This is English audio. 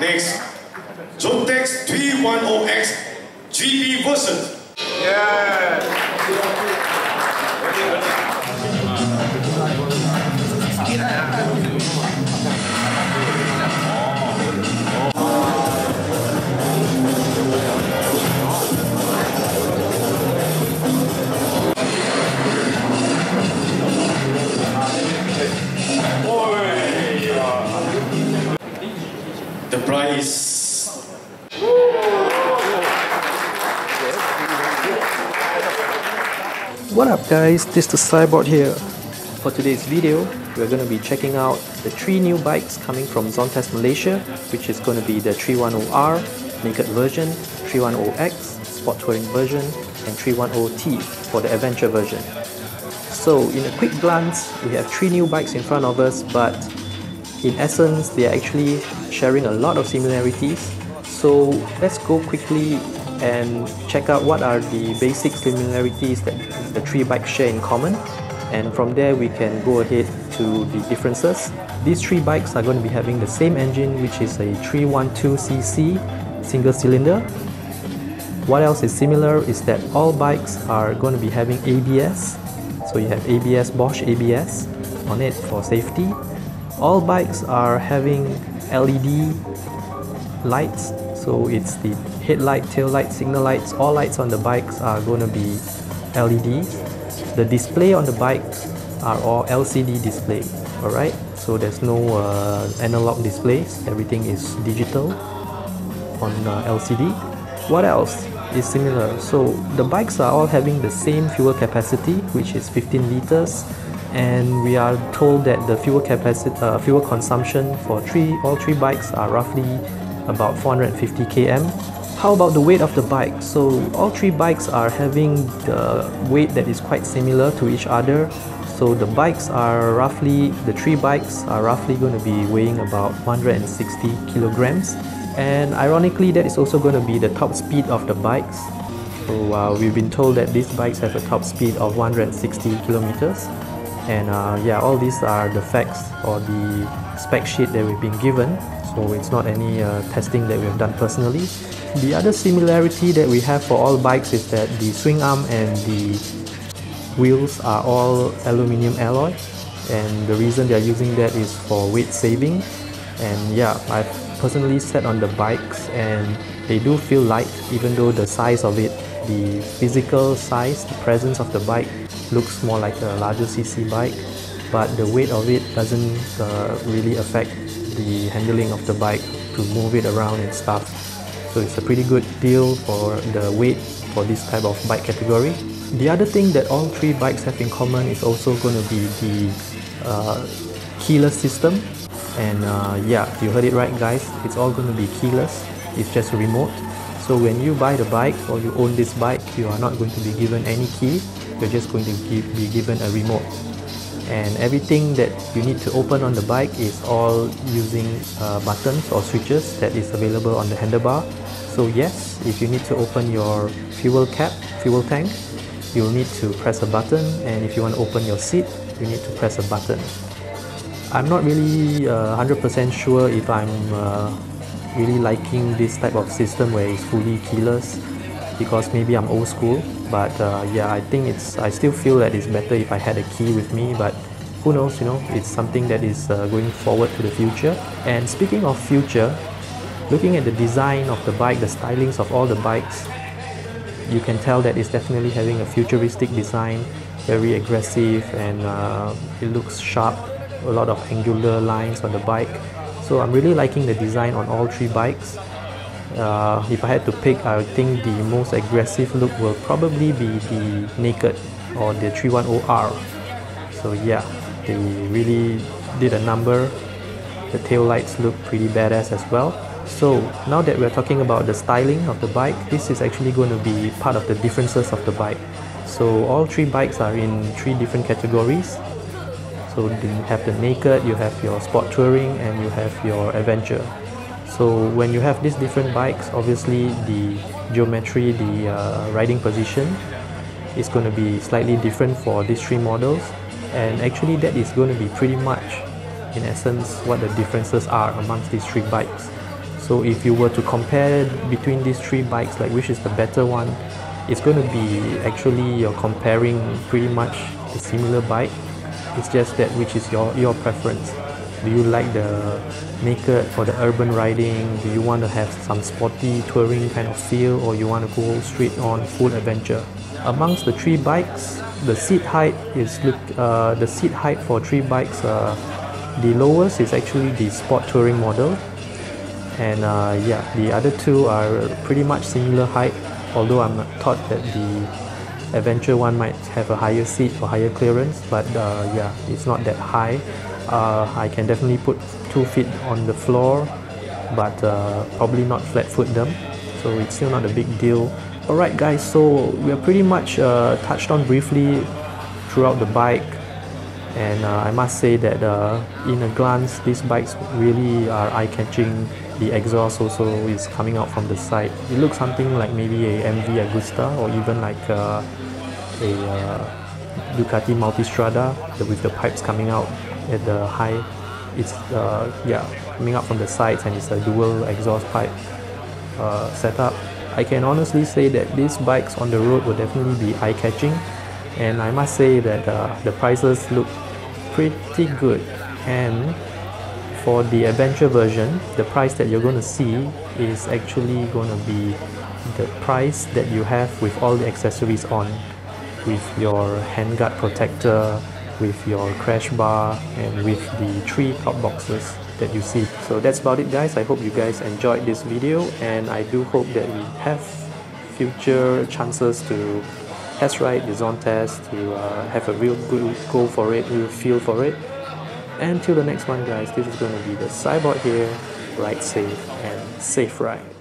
next, Zontes 310X GB version. The price What up guys, this is the SighBored here. For today's video, we're going to be checking out the three new bikes coming from Zontes Malaysia, which is going to be the 310R, Naked version, 310X, Sport Touring version, and 310T for the Adventure version. So in a quick glance, we have three new bikes in front of us, but in essence, they are actually sharing a lot of similarities. So let's go quickly and check out what are the basic similarities that the three bikes share in common. And from there, we can go ahead to the differences. These three bikes are going to be having the same engine, which is a 312cc single cylinder. What else is similar is that all bikes are going to be having ABS. So you have ABS, Bosch ABS on it for safety. All bikes are having LED lights so it's the headlight, tail light, signal lights, all lights on the bikes are going to be LEDs. The display on the bikes are all LCD display, alright? So there's no uh, analog displays, everything is digital on uh, LCD. What else is similar? So the bikes are all having the same fuel capacity, which is 15 liters, and we are told that the fuel capacity, uh, fuel consumption for three, all three bikes are roughly about 450 km. How about the weight of the bike? So all three bikes are having the weight that is quite similar to each other. So the bikes are roughly, the three bikes are roughly going to be weighing about 160 kilograms. And ironically, that is also going to be the top speed of the bikes. So uh, we've been told that these bikes have a top speed of 160 kilometers. And uh, yeah, all these are the facts or the spec sheet that we've been given. So it's not any uh, testing that we have done personally. The other similarity that we have for all bikes is that the swing arm and the wheels are all aluminium alloy. And the reason they are using that is for weight saving. And yeah I've personally sat on the bikes and they do feel light even though the size of it the physical size the presence of the bike looks more like a larger cc bike but the weight of it doesn't uh, really affect the handling of the bike to move it around and stuff. So it's a pretty good deal for the weight for this type of bike category. The other thing that all three bikes have in common is also going to be the uh, keyless system. And uh, yeah, you heard it right guys, it's all going to be keyless. It's just a remote. So when you buy the bike or you own this bike, you are not going to be given any key. You're just going to give, be given a remote. And everything that you need to open on the bike is all using uh, buttons or switches that is available on the handlebar. So yes if you need to open your fuel cap fuel tank you'll need to press a button. And if you want to open your seat you need to press a button. I'm not really 100% uh, sure if I'm uh, really liking this type of system where it's fully keyless because maybe I'm old school but uh, yeah I think it's I still feel that it's better if I had a key with me but who knows you know it's something that is uh, going forward to the future. And speaking of future looking at the design of the bike the stylings of all the bikes you can tell that it's definitely having a futuristic design very aggressive and uh, it looks sharp a lot of angular lines on the bike so I'm really liking the design on all three bikes uh, if I had to pick, I think the most aggressive look will probably be the Naked or the 310R. So yeah, they really did a number. The tail lights look pretty badass as well. So now that we're talking about the styling of the bike, this is actually going to be part of the differences of the bike. So all three bikes are in three different categories. So you have the Naked, you have your Sport Touring and you have your Adventure. So when you have these different bikes, obviously the geometry, the uh, riding position is going to be slightly different for these three models and actually that is going to be pretty much in essence what the differences are amongst these three bikes. So if you were to compare between these three bikes, like which is the better one, it's going to be actually you're comparing pretty much a similar bike. It's just that which is your your preference. Do you like the naked for the urban riding? Do you want to have some sporty touring kind of feel, or you want to go straight on full adventure? Amongst the three bikes, the seat height is look uh, the seat height for three bikes. Uh, the lowest is actually the sport touring model, and uh, yeah, the other two are pretty much similar height. Although I'm thought that the adventure one might have a higher seat or higher clearance, but uh, yeah, it's not that high. Uh, I can definitely put two feet on the floor but uh, probably not flat foot them. So it's still not a big deal. Alright guys so we are pretty much uh, touched on briefly throughout the bike. And uh, I must say that uh, in a glance these bikes really are eye-catching the exhaust also is coming out from the side. It looks something like maybe a MV Agusta or even like uh, a Ducati Multistrada with the pipes coming out at the high. It's uh, yeah coming up from the sides and it's a dual exhaust pipe uh, setup. I can honestly say that these bikes on the road will definitely be eye-catching. And I must say that uh, the prices look pretty good. And for the adventure version the price that you're going to see is actually going to be the price that you have with all the accessories on with your handguard protector with your crash bar and with the three top boxes that you see. So that's about it guys. I hope you guys enjoyed this video and I do hope that we have future chances to test ride the Zontes, to uh, have a real good go for it, real feel for it. Until the next one guys, this is going to be the SighBored here. Ride safe and safe ride.